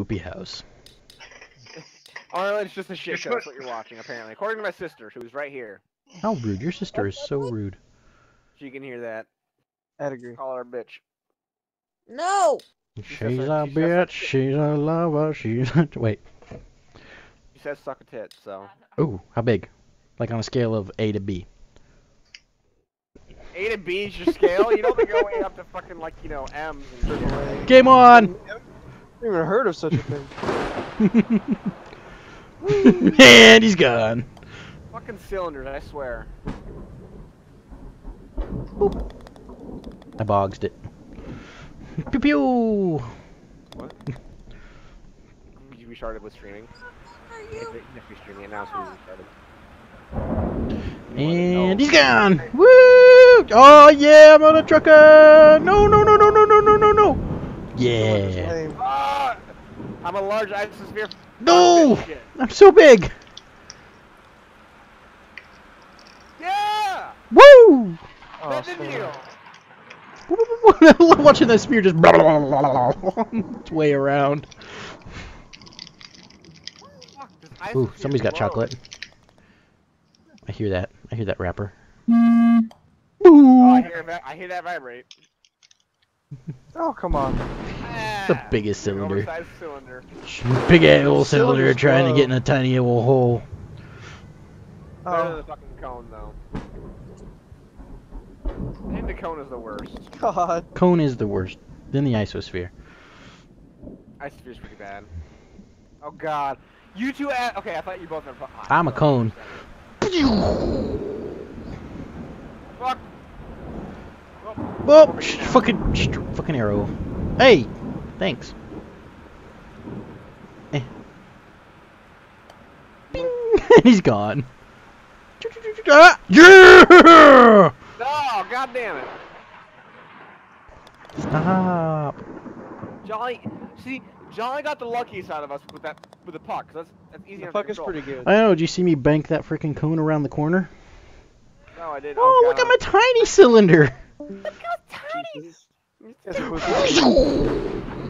spoopy house. Or it's just a shit show. That's what you're watching, apparently. According to my sister, who's right here. How rude. Your sister is so rude. She can hear that. I'd agree. Call her a bitch. No! She's says a her- she bitch, she's a lover, she's a... Wait. She says suck a tit, so. Ooh, how big? Like on a scale of A to B. A to B is your scale? You don't think go way up to fucking, like, you know, M's and. Game on! Never even heard of such a thing. and he's gone. Fucking cylinders, I swear. I bogged it. Pew pew! What? we started with streaming. Are If you? we streaming it now, so we started. And he's gone! Woo! Oh yeah, I'm on a trucker! No, no, no, no, no, no, no, no, no! Yeah! Lame. I'm a large isosphere. No! Fuck this shit. I'm so big! Yeah! Woo! Oh, That's the. Watching that spear just its way around. Ooh, somebody's got chocolate. I hear that. I hear that rapper. Oh, I hear that. I hear that vibrate. Oh, come on. The biggest cylinder. Cylinder. Big ass old cylinder Cylinder's trying to get in a tiny little hole. Better than Oh, the fucking cone, though. I think the cone is the worst. God. Cone is the worst. Then the isosphere. Isosphere's pretty bad. Oh god. You two at okay, I thought you both were ah, I'm a cone. Fuck. Whoa! sh- fucking, fucking arrow. Hey, thanks. Eh. Bing! and he's gone. Ah, Yeah! No, god damn it. Stop. Jolly see, Jolly got the luckiest out of us with that with the puck. 'cause That's that's easy The puck to is pretty good. I don't know. Did you see me bank that freaking cone around the corner? No, I did. Oh, Oh, look god. at my tiny cylinder. Jesus. Yes, it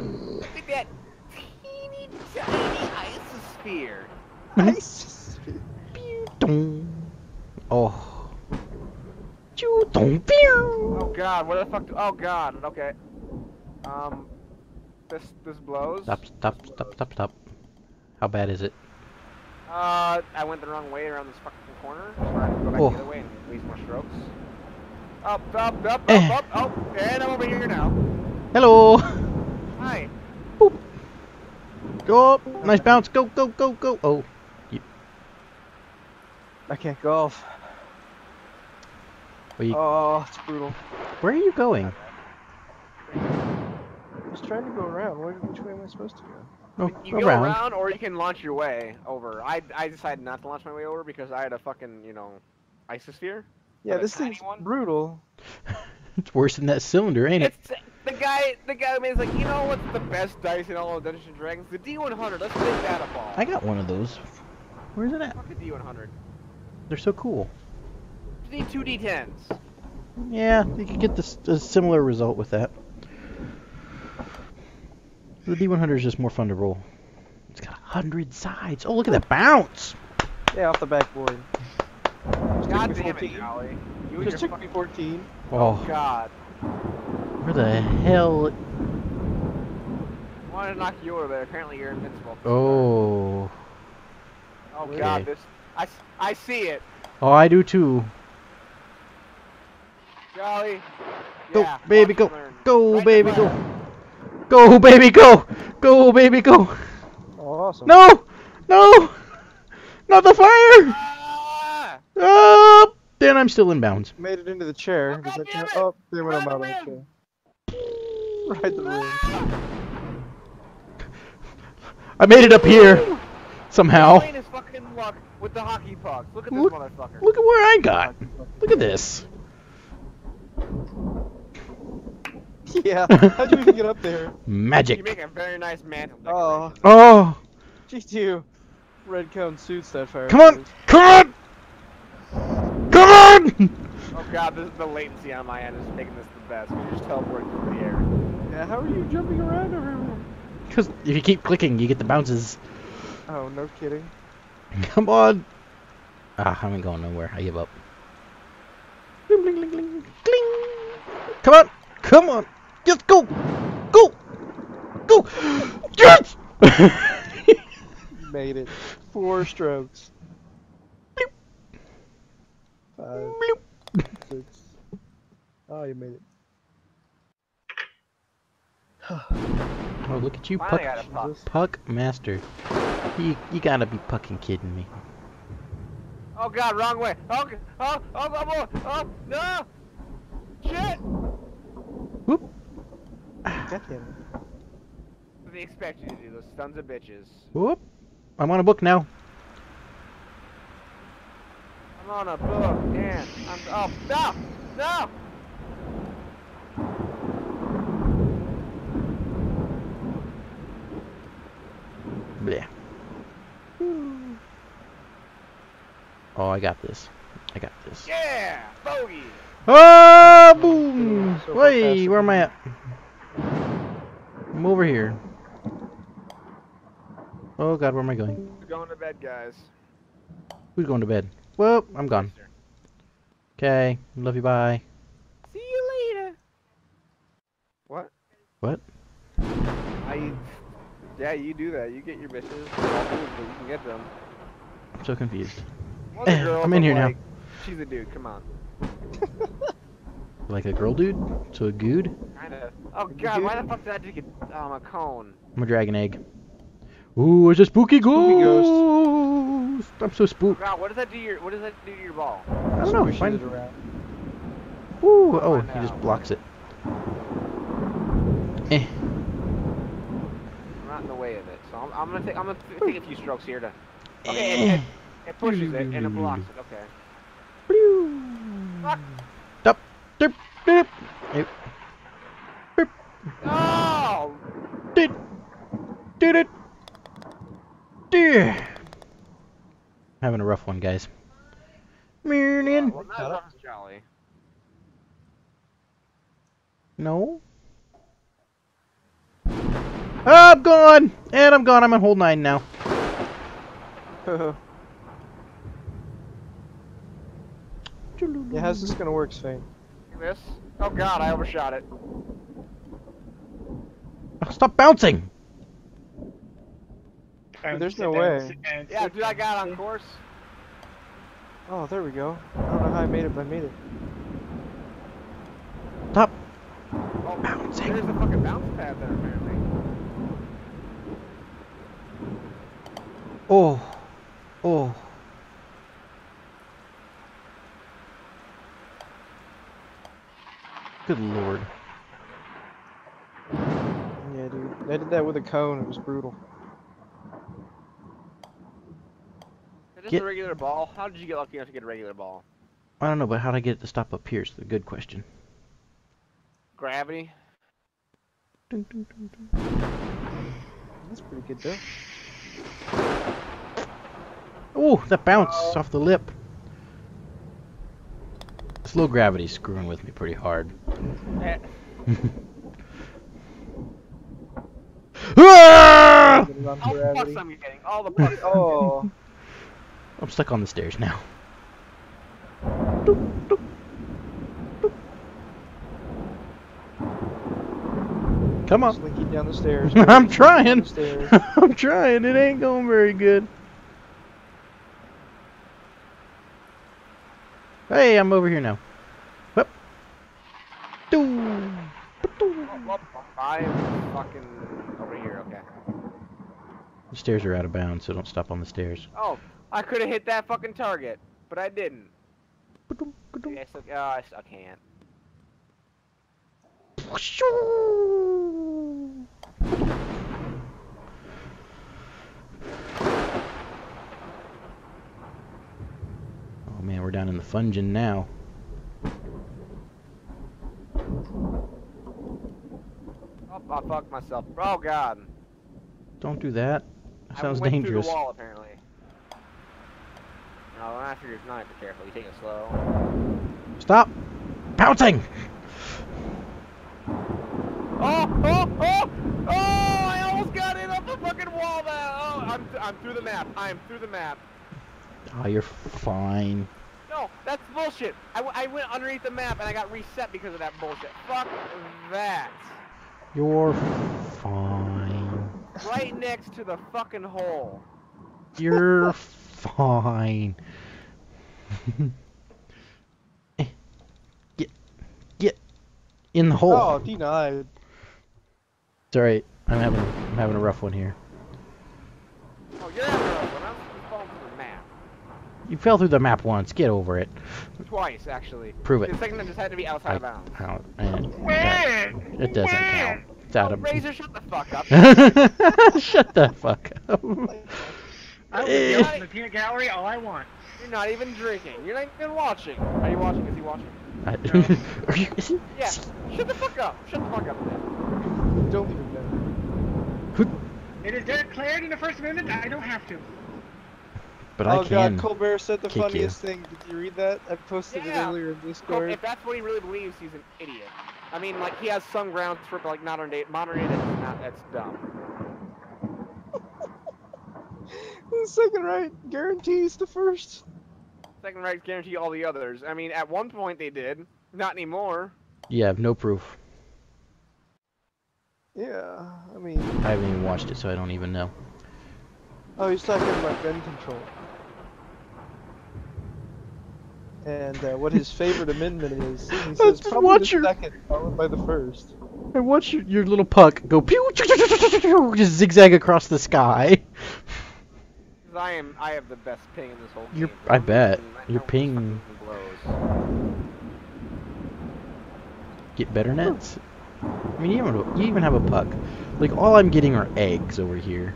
teeny tiny isosphere. Nice. Dong. Oh. Choo dong pew. Oh god, what the fuck? Do, oh god. Okay. Um, this this blows. Stop, stop, stop, stop, stop. How bad is it? Uh, I went the wrong way around this fucking corner, so I have to go back Oh. the other way and waste more strokes. Up, up, up, Eh. up, up, oh, and I'm over here now. Hello. Hi. Go up. Nice bounce. Go, go, go, go. Oh. I can't golf. Where, you, Oh, it's brutal. where are you going? I was trying to go around. Which way am I supposed to go? Oh, You can go around. around, or you can launch your way over. I I decided not to launch my way over because I had a fucking you know, isosphere. Yeah, this tiny thing's one? brutal. It's worse than that cylinder, ain't it? It's the guy. The guy who made it's like, you know what's the best dice in all of Dungeons and Dragons? The D100. Let's make that a ball. I got one of those. Where's it at? Fuck the D100. They're so cool. You need two D10s. Yeah, you could get this a similar result with that. The D100 is just more fun to roll. It's got a hundred sides. Oh, look at that bounce! Yeah, off the backboard. God me damn it, 14. Golly. You Just took me fucking 14. Oh, God. Where the hell? I wanted to knock you over, but apparently you're invincible. Oh, Oh Okay. God, this. I, I see it. oh, I do too. Golly. Go, Yeah, baby, go, go, Right baby, go, go, baby, go, go, baby, go. Oh, awesome. No, no, not the fire. Ah! Oh, then I'm still in bounds. Made it into the chair. Oh, Does that God it! Oh, there went Ride I'm out the of the rim! chair. Ride the rim. I made it up here somehow. Playing his fucking luck with the hockey pucks. Look at Look- Look at where I got. Look at this. Yeah. How'd you even get up there? Magic. You make a very nice mantle. Oh. Oh, G2. Red cone suits that fire. come on, come on, come on. Oh god, this is the latency on my end is making this the best. We just teleport through the air. Yeah, how are you jumping around everywhere? Because if you keep clicking, you get the bounces. Oh, no kidding. Come on. Ah, I ain't going nowhere. I give up. Bling, bling, bling, bling. Come on. Come on. Just go. Go. Go. Yes. Made it. Four strokes. Five, six. Oh, you made it. Oh, look at you, puck, puck. Puck master. You, you gotta be fucking kidding me. Oh god, wrong way. Oh, g- oh, oh, oh, oh, oh, no! Shit! Whoop. God damn it. What do they expect you to do, those sons of bitches? Whoop. I'm on a book now. I'm on a book, damn. I'm, oh, no! No! Oh, I got this. I got this. Yeah! Bogey! Ah, oh, boom! So far where am I at? I'm over here. Oh god, where am I going? We're going to bed, guys. Who's going to bed? Well, I'm gone. Okay, love you, bye. See you later. What? What? I. Yeah, you do that. You get your bitches. But you can get them. I'm so confused. One's Eh, girl, I'm in but, here now. She's a dude. Come on. Like a girl dude? So a good? Kinda. Oh god, why the fuck did I take a um a cone? I'm a dragon egg. Ooh, it's a spooky ghost! ghost. I'm so spooked. God, what does that do to your what does that do to your ball? I don't know. Find... it around. Ooh, oh, I he just blocks it. Eh. I'm not in the way of it, so I'm, I'm gonna take I'm gonna take a few strokes here to. Okay, Eh. It, it, it pushes it and it blocks it. Okay. Fuck. Dup, derp, derp. Yep. Oh! Did. Did it. Dear. Having a rough one, guys. Mirnin. Well, not as rough as Jolly. No. I'm gone! And I'm gone. I'm on hold nine now. yeah, how's this gonna work, Sven? This? Oh god, I overshot it. Oh, stop bouncing! There's no way. Yeah, dude, I got on course. Oh, there we go. I don't know how I made it, but I made it. Stop. Oh, Bouncing. There's a fucking bounce pad there, apparently. Oh. Oh. Good lord. Yeah, dude. I did that with a cone. It was brutal. Is this Get- a regular ball? How did you get lucky enough to get a regular ball? I don't know, but how'd I get it to stop up here is the good question. Gravity? Dun, dun, dun, dun. That's pretty good, though. Oh, that bounce off the lip. This low gravity's screwing with me pretty hard. Eh! Get it on all the pucks. I'm getting. All the pucks. Oh, I'm stuck on the stairs now. Come on. slinky down the stairs. I'm trying. the stairs. I'm trying. It ain't going very good. Hey, I'm over here now. Whoop. Doo. I'm fucking over here. Okay. The stairs are out of bounds, so don't stop on the stairs. Oh, I could have hit that fucking target, but I didn't. Yes, oh, uh, I, s- I can't. Oh man, we're down in the fungin now. Oh, I fucked myself. Oh god. Don't do that. That I sounds went dangerous. Through the wall apparently. No, after you're not be careful. You take it slow. Stop bouncing. Oh, oh, oh, oh, oh! I almost got it up the fucking wall there! Oh, I'm, I'm through the map. I am through the map. Oh, you're fine. No, that's bullshit. I, w- I went underneath the map and I got reset because of that bullshit. Fuck that. You're fine. Right next to the fucking hole. You're fine. Eh, get, get in the hole. Oh, denied. It's alright. I'm having, I'm having a rough one here. Oh, you're having a rough one. I'm falling through the map. You fell through the map once. Get over it. Twice, actually. Prove it. The second time just had to be outside I, of bounds. how, and it doesn't count. It's out Oh, of. Razor, shut the fuck up. Shut the fuck up. I will yell from the peanut gallery all I want. You're not even drinking. You're not even watching. Are you watching? Is he watching? I- Are you- is he- Yeah. Shut the fuck up. Shut the fuck up. Don't even know. It is declared in the First Amendment. I don't have to. But oh I can. god, Colbert said the kick you. funniest thing. Did you read that? I posted Yeah. it earlier in Discord. if that's what he really believes, he's an idiot. I mean, like he has some grounds for like modern day, modern day that's not that's dumb. the second right guarantees the first. Second right guarantee all the others. I mean, at one point they did, not anymore. Yeah, no proof. Yeah, I mean, I haven't even watched it, so I don't even know. oh, he's talking about gun control. And uh, what his favorite amendment is. He says Let's probably watch the your- second, followed by the first. And watch your, your little puck go pew, just zigzag across the sky. 'Cause I am, I have the best ping in this whole You're- game. I bet. Your ping- blows. Get better nets. I mean, you even, you even have a puck. Like, all I'm getting are eggs over here.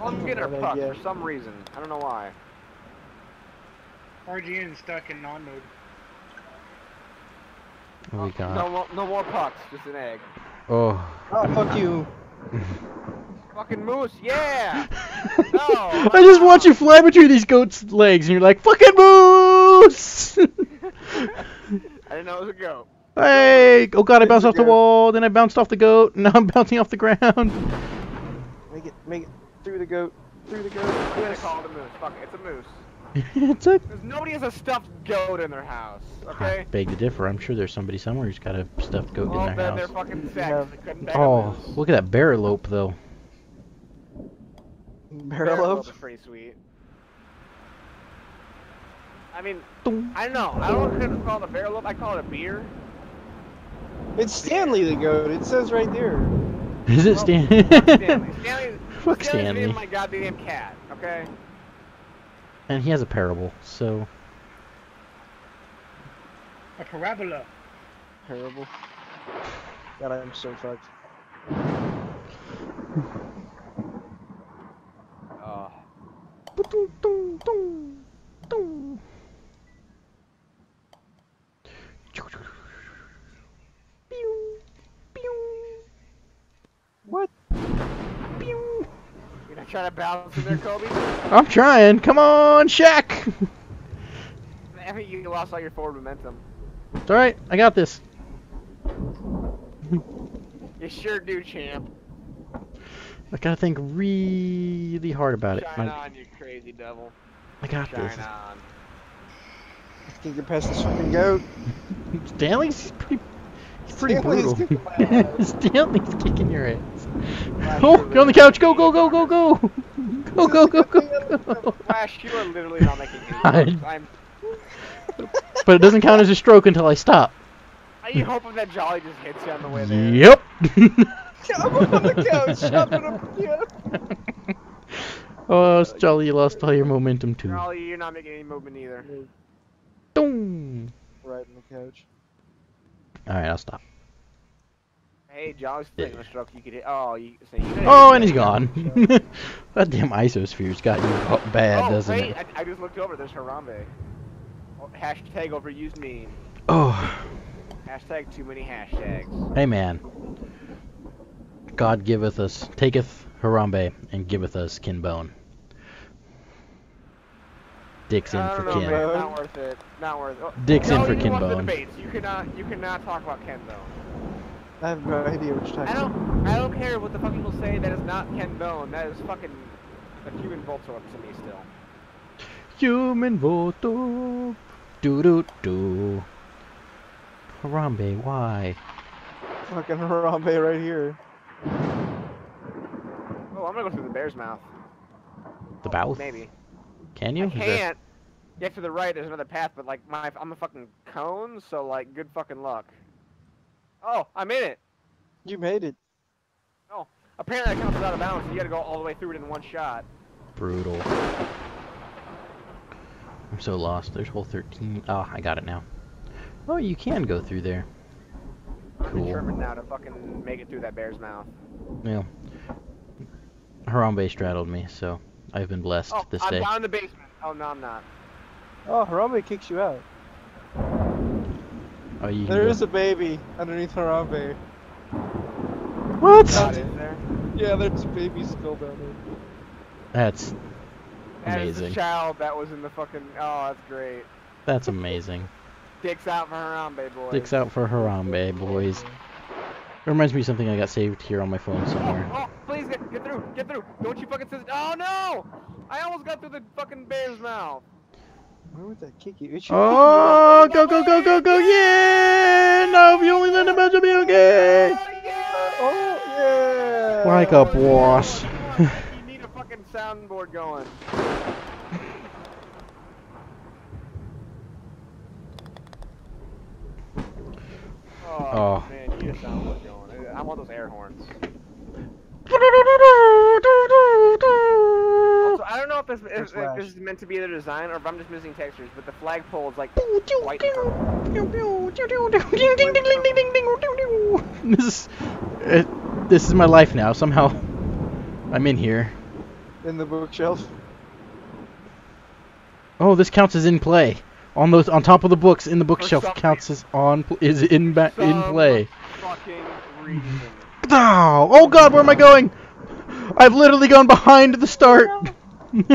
All I'm getting are What pucks for some reason. I don't know why. RGN stuck in non mode. What we got? No, mo- no more pucks, just an egg. Oh. Oh, fuck you. Fucking moose, yeah! No, I just no. watch you fly between these goats' legs, and you're like, fucking moose! I didn't know it was a goat. hey! Oh god, I bounced off the wall, then I bounced off the goat, and now I'm bouncing off the ground. Make it, make it through the goat, through the goat. I'm gonna Yes. call it a moose. Fuck it, it's a moose. it's a. Because nobody has a stuffed goat in their house, okay? Beg to differ. I'm sure there's somebody somewhere who's got a stuffed goat Well, in then their they're house. fucking Yeah. sex. They couldn't bag a Oh, look at that barrelope, though. Barrel is pretty sweet. I mean, I don't know. I don't know if it's called a barrel up. I call it a beer. It's Stanley the goat. It says right there. Is it Well, Stan? fuck Stanley. Stanley. Fuck Stanley's the Stanley. name my goddamn cat. Okay. And he has a parable, so. A parabola. Terrible. God, I'm so fucked. Ah. Oh. Dum, dum, dum, dum. Pew, pew, What? pew. You're not trying to balance in there, Kobe? I'm trying. Come on, Shaq. I you lost all your forward momentum. It's alright. I got this. You sure do, champ. I gotta think really hard about it. Shine I, on, you crazy devil. I got Shine this. on. Can't get past this fucking goat. Stanley's pretty. He's pretty Stanley's brutal. kicking. Stanley's kicking your ass. Flash, Oh, you're you're on the couch. Go, go, go, go, go. Go, go, go, go, go. Flash, you are literally not making any I- moves. I'm. But it doesn't count as a stroke until I stop. Are you hoping that Jolly just hits you on the way there? Yep. I'm on the couch, shoving him. Yeah. oh, jolly you lost all your momentum too. Jolly, you're not making any movement either. Boom. Right on the couch. Alright, I'll stop. Hey, Jolly's taking a stroke. You could hit. Oh, you. So you Oh, and he's gone. that damn isosphere's got you bad, oh, doesn't wait, it? I, I just looked over. There's Harambe. Oh, hashtag overused meme. Oh, Hashtag too many hashtags. hey man. God giveth us, taketh Harambe, and giveth us Ken Bone. Dicks in for know, kin. man. Not worth it. Not worth it. Dicks in for you kin lost the bone. debates. You cannot. You cannot talk about Ken Bone. I have no idea which you're I don't. I don't care what the fuck people say. That is not Ken Bone. That is fucking The human Voltorb to me still. Human Voltorb. Do do do. Harambe, why? Fucking Harambe right here. Oh, I'm gonna go through the bear's mouth. The mouth? Maybe. Can you? I can't. Get to the right, there's another path, but like my, I'm a fucking cone, so like, good fucking luck. Oh, I'm in it. You made it. Oh. Apparently that counts as out of bounds, you gotta go all the way through it in one shot. Brutal. I'm so lost. There's hole 13. Oh, I got it now. Oh, you can go through there. I'm Cool. determined now to fucking make it through that bear's mouth. Yeah. Harambe straddled me, so I've been blessed Oh, this I'm day. down in the basement. Oh, no, I'm not. Oh, Harambe kicks you out. Oh, you can There go- is a baby underneath Harambe. What? God, is there? Yeah, there's a baby skull down there. That's amazing. That is the amazing. child that was in the fucking. Oh, that's great. That's amazing. Dicks out for Harambe, boys. Dicks out for Harambe, boys. It reminds me of something I got saved here on my phone somewhere. Oh, oh please get, get through, get through. Don't you fucking sit. Oh no! I almost got through the fucking bear's mouth. Where would that kick you? It should Oh, go, go, go, go, go, yeah! No, if you only let him out, you'll be okay! Oh yeah! Oh, yeah! Like a boss. you need a fucking soundboard going. Oh, Oh. man, you need a soundboard going. I want those air horns. So I don't know if this, if, if this is meant to be the design or if I'm just missing textures, but the flagpole is like white. This is, it, this is my life now. Somehow, I'm in here. In the bookshelf. Oh, this counts as in play. On those, on top of the books in the bookshelf counts as on is in ba- in play. Fucking. Oh, oh God, where am I going? I've literally gone behind the start.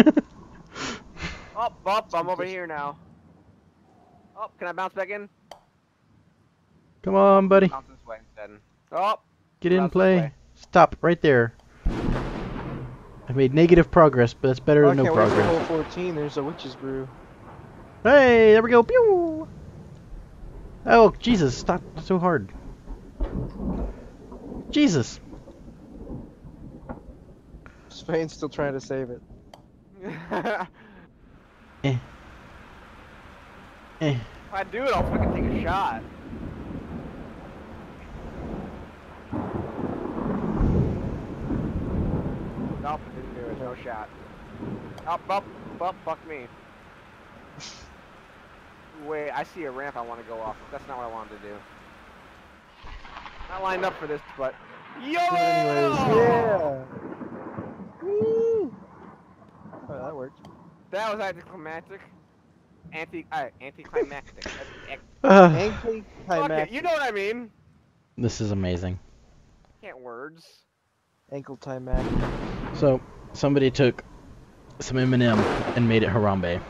Up, up, I'm over here now. Oh, can I bounce back in? Come on, buddy, Bounce this way instead. Oh, get in play. way. Stop right there. I made negative progress, but that's better Oh, than no can't wait for progress. hole 14. There's a witch's brew. Hey, there we go. Pew! Oh, Jesus, stop so hard. Jesus. Spain's still trying to save it. Eh. Eh. if I do it, I'll fucking take a shot. Nope, didn't do it. No shot. Up, up, up, fuck me. Wait, I see a ramp I want to go off. That's not what I wanted to do. Not lined up for this, but. Yo! Anyways, yeah! Woo! Oh, that worked. That was anticlimactic. Anti, uh, anticlimactic. That's ex- Ankle Fuck it, time you know what I mean. this is amazing. Can't words. Ankle time mac. So, somebody took some M&M and made it Harambe,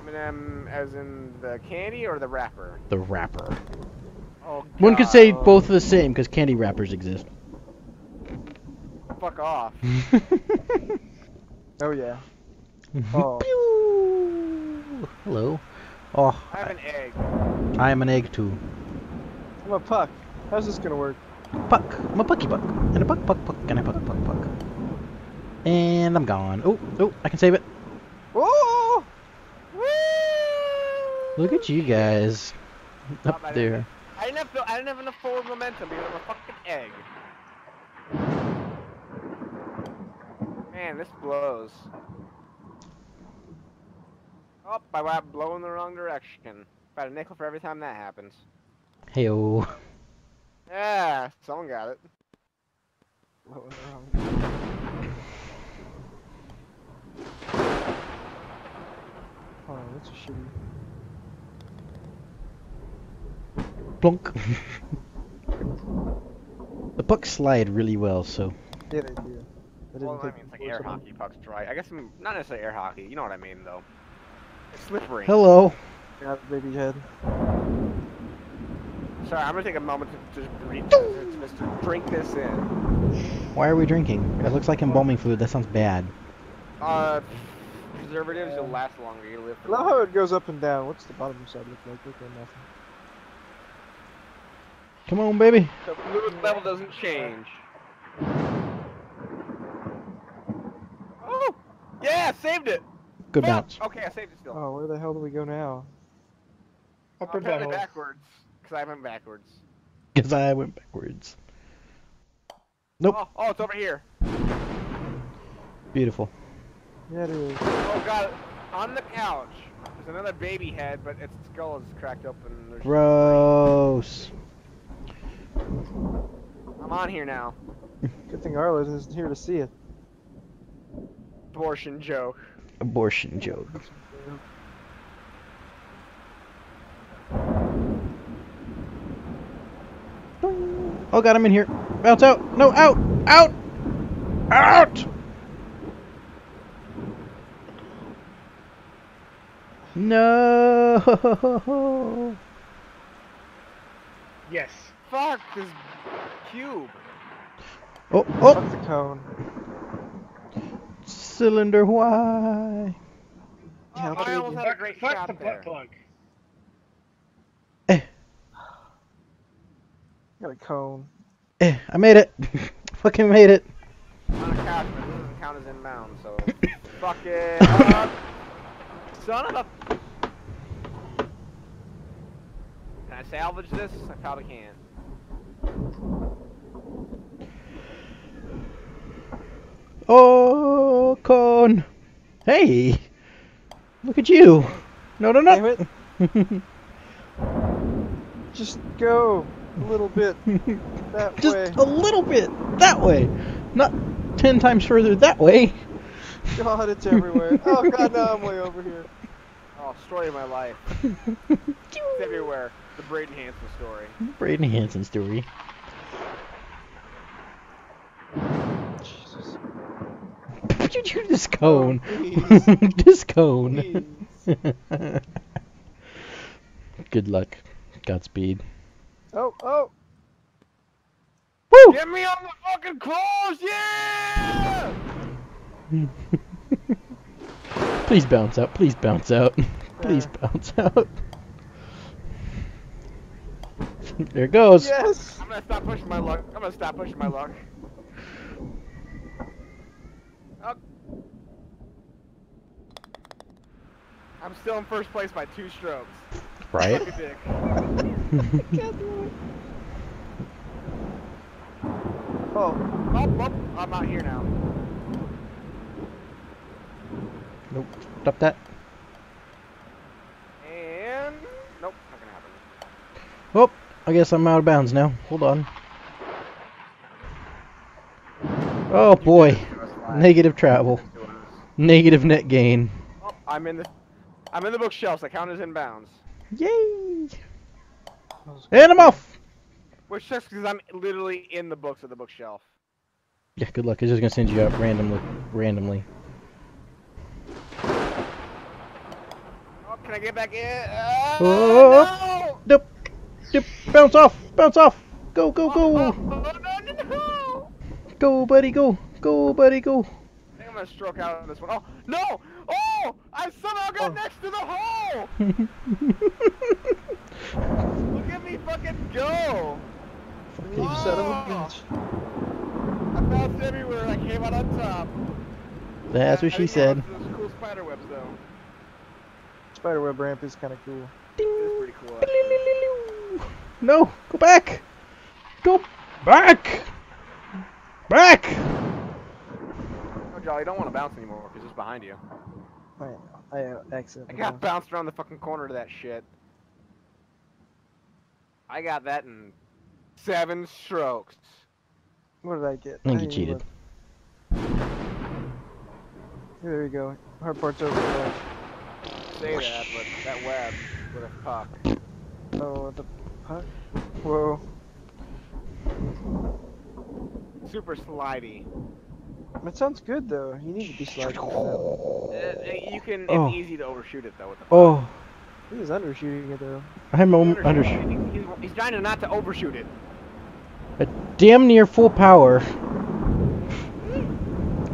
M&M as in the candy or the wrapper? the wrapper. Oh, One could say both are the same because candy wrappers exist. Fuck off. Oh, yeah. Mm-hmm. Oh. Pew! Hello. Oh, I'm an egg. I am an egg too. I'm a puck. How's this gonna work? Puck. I'm a pucky puck. And a puck, puck, puck, and a puck, puck, puck. And I'm gone. Oh, oh, I can save it. Oh! Woo! Look at you guys. Up eh? there. I didn't have I didn't have enough forward momentum because I'm a fucking egg. Man, this blows. Oh, I went blow in the wrong direction. About a nickel for every time that happens. Heyo. Yeah, someone got it. Blowing the wrong- Oh, that's a shitty. Plunk. the pucks slide really well, so. Yeah, they do. I didn't Well, I mean, it's like force air hockey pucks dry. I guess I'm not necessarily air hockey. You know what I mean, though. It's slippery. Hello. Yeah, baby head. Sorry, I'm gonna take a moment to just breathe, to, just to drink this in. Why are we drinking? It looks like embalming fluid. That sounds bad. Uh, preservatives will last longer. You live I love how it goes up and down. What's the bottom side look like? Look at nothing. Come on, baby. The fluid level doesn't change. Oh! Yeah, saved it! Good Well, bounce. Okay, I saved it still. Oh, where the hell do we go now? Upper I'm headed butthole. backwards. Because I went backwards. Because I went backwards. Nope. Oh, oh, it's over here. Beautiful. Yeah, it is. Oh god, on the couch. There's another baby head, but its skull is cracked open. There's... Gross. I'm on here now. Good thing Arlen isn't here to see it. Abortion joke. Abortion joke. Oh god, I'm in here. Bounce out. No, out. Out. Out. No. Yes. Fuck this cube. Oh, oh. Fuck the cone. Cylinder Y. Yeah, Oh, I almost had a great fuck shot the there. butt plug. Got a cone. Eh, I made it. Fucking made it. On a couch, but it doesn't count as inbound, so fuck it up. Son of a. Can I salvage this? I probably can. Oh, cone. Hey. Look at you. No, no, Damn no. it. Just go a little bit that Just way. Just a little bit that way. Not ten times further that way. God, it's everywhere. Oh god, now I'm way over here. Oh, story of my life. It's everywhere. The Braden Hanson story. Braden Hanson story. What you do this cone? Oh, please. this cone. Good luck. Godspeed. Oh, oh. Woo! Get me on the fucking clothes, yeah! Please bounce out. Please bounce out. Please bounce out. there it goes. Yes. I'm gonna stop pushing my luck. I'm gonna stop pushing my luck. I'm still in first place by two strokes. Right? Suck a dick. Can't do it. Oh, Oh, oh, I'm out here now. Nope. Stop that. And nope, not gonna happen. Oh, I guess I'm out of bounds now. Hold on. Oh boy. Negative travel. Negative net gain. Oh, I'm in the, I'm in the bookshelves. I count as inbounds. Yay! And I'm off! Which sucks because I'm literally in the books of the bookshelf. Yeah, good luck. It's just gonna send you out randomly. Randomly. Oh, can I get back in? Uh, Oh. no! Nope. Yep. Bounce off! Bounce off! Go, go, Oh, go! oh, no, no, no! Go, buddy, go! Go, buddy, go! I think I'm gonna stroke out on this one. Oh no! I somehow got Oh. next to the hole! Look at me fucking go! you son of a bitch. I bounced everywhere. I came out on top. That's what I she said. Cool spider webs though. Spiderweb ramp is kind of cool. It's pretty cool. No, go back! Go back! Back! Oh, Jolly, I don't want to bounce anymore because it's behind you. I. I uh, I accidentally. got bounced around the fucking corner to that shit. I got that in seven strokes. What did I get? I think you cheated. look. There you go. Hard part's over. there. Say that, but that web with a puck. Oh, the puck. Whoa. Super slidey. That sounds good though. You need to be sliding. Uh, you can. It's Oh. easy to overshoot it though with the. Oh, He was undershooting it though. I'm um, Undershoot under it. He's, he's trying to not to overshoot it. A damn near full power.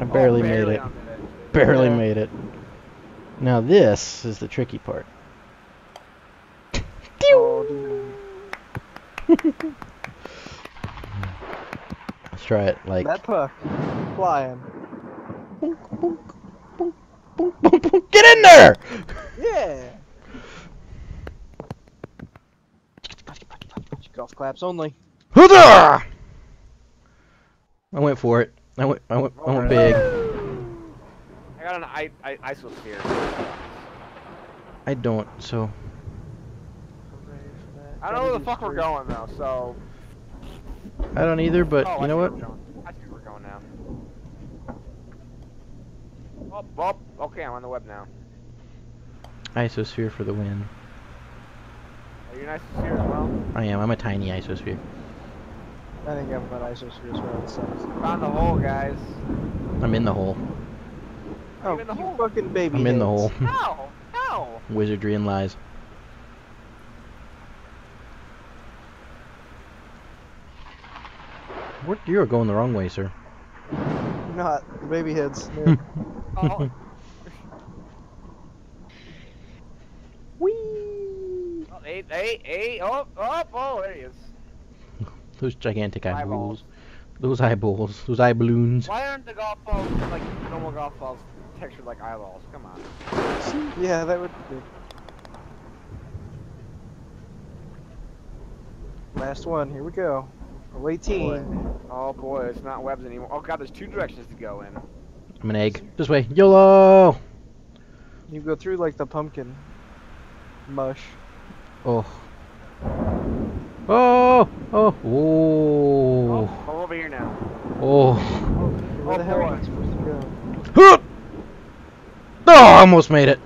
I Oh, barely made it. on barely Yeah. made it. Now this is the tricky part. Oh, dude. Let's try it like. That puck. Flying. Boonk, boonk, boonk, boonk, boonk, boonk. Get in there! Yeah. Golf claps only. Huzzah! I went for it. I went. I went. I went big. I got an I, I, isosphere. I don't. So I don't know where the fuck we're going though, so. I don't either. But oh, you know see what? where we're going. I see where we're going now. Oh, well, okay, I'm on the web now. Isosphere for the win. Are you nice to see as well? I am. I'm a tiny isosphere. I think I'm an isosphere as well. It sucks. Found the hole, guys. I'm in the hole. Oh, in the you hole. fucking baby. I'm in the hole. How? How? Wizardry and lies. What? You're going the wrong way, sir. You're not. Baby heads. Yeah. Oh, Whee! oh, eight, eight, eight. Oh, oh, oh, there he is. Those gigantic eyeballs. Eyeballs. Those eyeballs. Those eye balloons. Why aren't the golf balls like normal golf balls textured like eyeballs? Come on. yeah, that would be. Last one. Here we go. Roll 18. Oh boy, it's not webs anymore. Oh god, there's two directions to go in. I'm an egg. This way. YOLO! You go through like the pumpkin mush. Oh. Oh! Oh! Oh, Whoa! I'm over here now. Oh! oh Where Oh, the hell boy. am I supposed to go? Huh! Oh, I almost made it.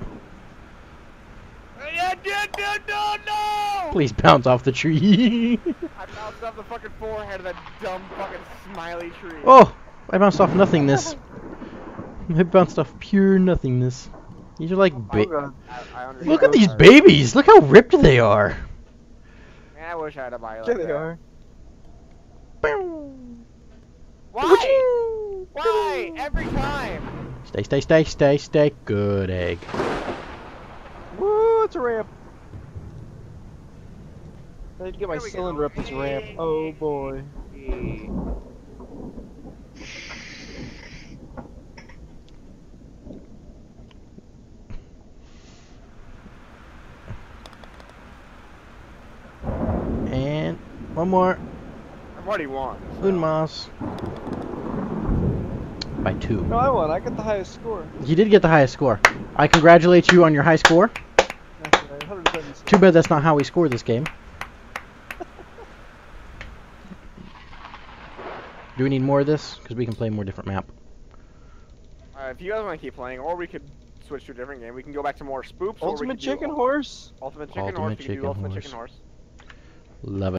Yeah, dude, dude, no, no! Please bounce off the tree. I bounced off the fucking forehead of that dumb fucking smiley tree. oh! I bounced off nothingness. I bounced off pure nothingness. These are like ba- I, I. Look at these babies! Look how ripped they are! Man, I wish I had a body like There they that. are. Why? Why? Every time. Stay, stay, stay, stay, stay. Good egg. Woo, it's a ramp. I need to get my There we go. cylinder up this ramp. Oh boy. Hey. And one more. I've already won. so- Un mas. By two. No, I won. I got the highest score. You did get the highest score. I congratulate you on your high score. That's right, Too bad that's not how we score this game. Do we need more of this? Because we can play more different map. Uh, if you guys want to keep playing, or we could switch to a different game. We can go back to more spoops. or we Ultimate chicken horse. Ultimate chicken Ultimate horse. We can do chicken ultimate horse. chicken horse. Love it.